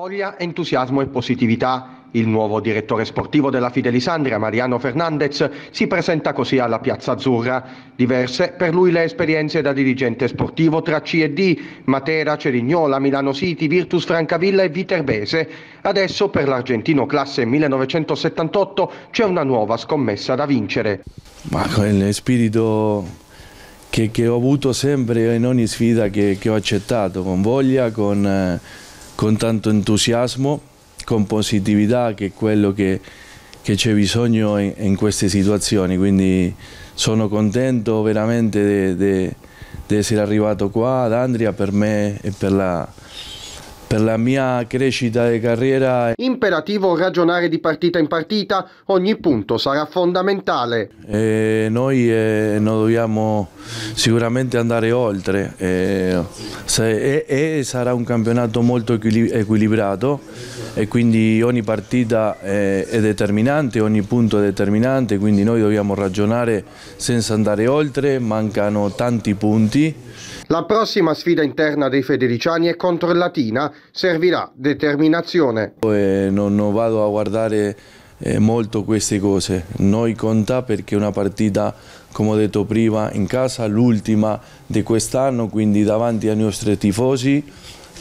Voglia, entusiasmo e positività. Il nuovo direttore sportivo della Fidelisandria, Mariano Fernandez, si presenta così alla Piazza Azzurra. Diverse per lui le esperienze da dirigente sportivo tra C e D, Matera, Cerignola, Milano City, Virtus Francavilla e Viterbese. Adesso per l'argentino classe 1978 c'è una nuova scommessa da vincere. Ma con spirito che, che ho avuto sempre in ogni sfida che, che ho accettato, con voglia, con... Eh, con tanto entusiasmo, con positività che è quello che, c'è bisogno in, in, queste situazioni, quindi sono contento veramente di essere arrivato qua ad Andria per me e per la, per la mia crescita di carriera. Imperativo ragionare di partita in partita, ogni punto sarà fondamentale. E noi eh, non dobbiamo sicuramente andare oltre eh, se, e, e, sarà un campionato molto equilibrato e quindi ogni partita è, è determinante, ogni punto è determinante, quindi noi dobbiamo ragionare senza andare oltre, mancano tanti punti la prossima sfida interna dei federiciani è contro il Latina, servirà determinazione. Non, non, vado a guardare eh, molto queste cose, noi conta perché è una partita, come ho detto prima, in casa, l'ultima di quest'anno, quindi davanti ai nostri tifosi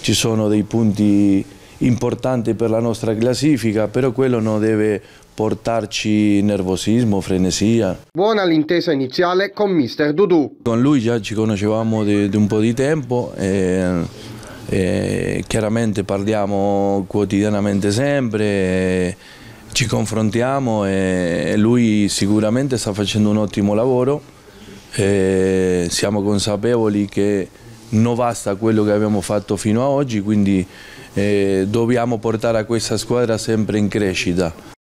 ci sono dei punti importanti per la nostra classifica, però quello non deve portarci nervosismo, frenesia. Buona l'intesa iniziale con mister Dudu. Con lui già ci conoscevamo di un po' di tempo e, e chiaramente parliamo quotidianamente sempre, e ci confrontiamo e lui sicuramente sta facendo un ottimo lavoro. E siamo consapevoli che non basta quello che abbiamo fatto fino ad oggi, quindi dobbiamo portare questa squadra sempre in crescita.